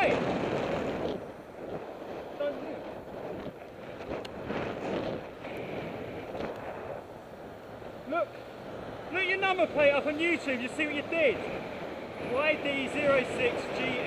right. Look, look your number plate up on YouTube, you see what you did. YD06G